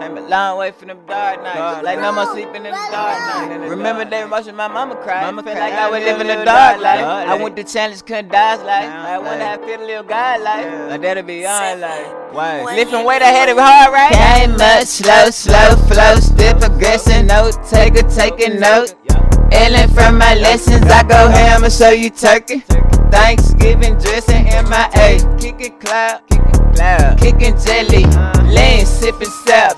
Came a long way from them dark nights. Dark like no nights. more sleeping in the dark In night. the Remember dark they night. watching my mama cry. Mama Felt like I was Yeah, living the dark dark life. life. I went to challenge, couldn't die life. I wonder life. how feel the little God life. Like that'll be on life. Why? Lifting weight, ahead had it hard, right? Came much slow, slow flow, still progressing. Note taker, taking note. Illin from my lessons, I go ham and show you turkey. Thanksgiving dressing MIA, kicking cloud, kicking cloud, kicking jelly, lean sipping sap,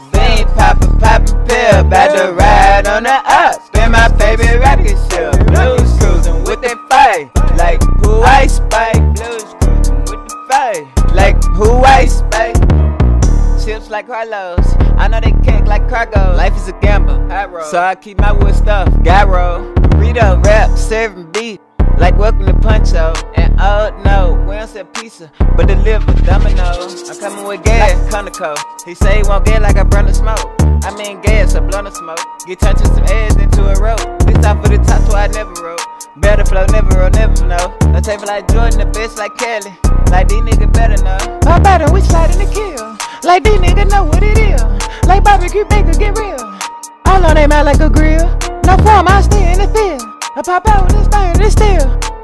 about to ride on the up. Spin my favorite rocket ship, blues cruising with that fight, like who I spike, blues cruising with the fight, like who I spike. Chips like Carlos. I know they kick like cargo. Life is a gamble. I. So I keep my wood stuff. Gyro. Burrito rap. Serving beef. Like welcome to Puncho. And oh no, we don't sell pizza, but deliver Domino's. I'm coming with gas, like Conoco. He say he won't get like I burn the smoke. I mean gas, I blow the smoke. Get touching some eggs into a rope. This top for the top, so I never wrote. Better flow, never roll, never know. No table like Jordan, the best like Kelly. Like these niggas better know. How it? We sliding the kill. Like these niggas know what it is. Like barbecue bacon, get real. All on they mouth like a grill. No form, I field. I pop out this thing, this still.